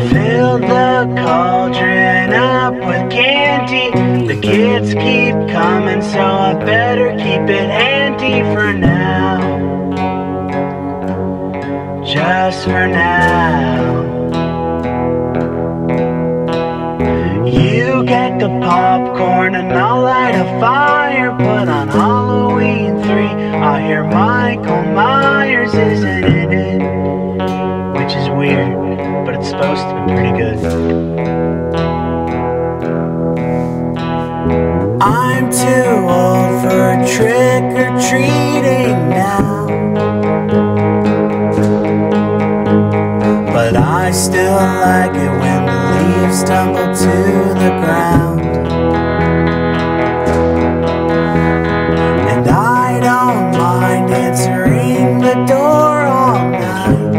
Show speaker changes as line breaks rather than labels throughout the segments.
I filled the cauldron up with candy. The kids keep coming, so I better keep it handy for now. Just for now. You get the popcorn and I'll light a fire. But I still like it when the leaves tumble to the ground. And I don't mind answering the door all night.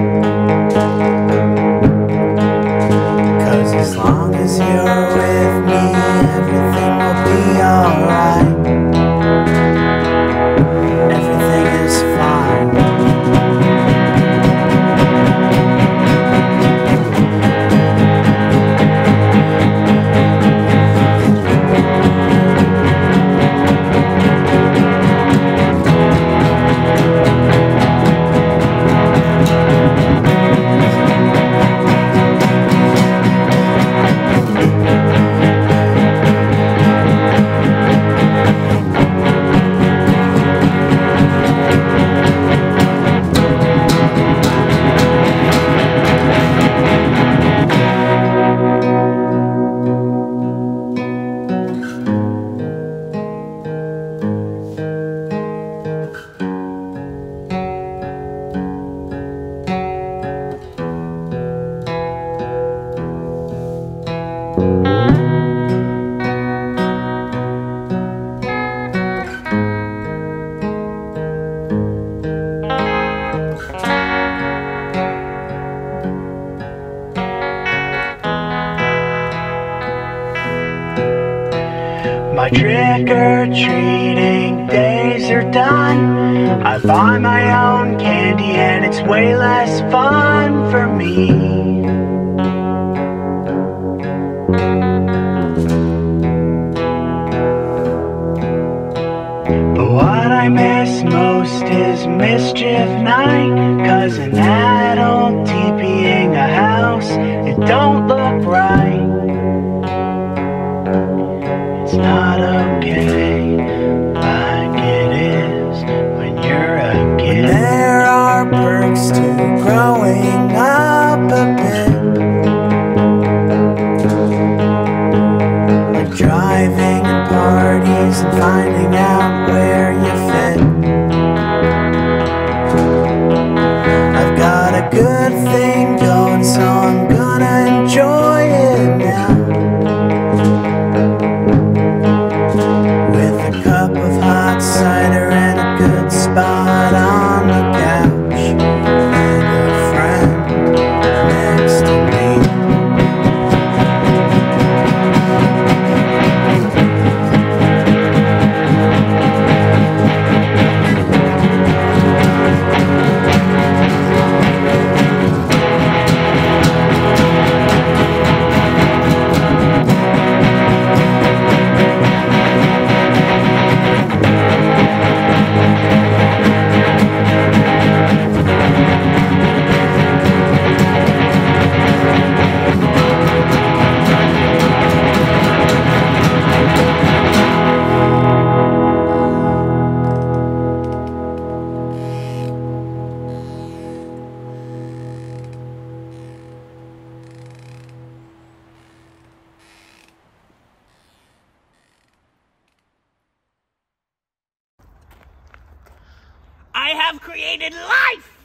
Cause as long as you're with My trick or treating days are done. I buy my own candy and it's way less fun for me. But what I miss most is mischief night. Cause an adult out
have created life!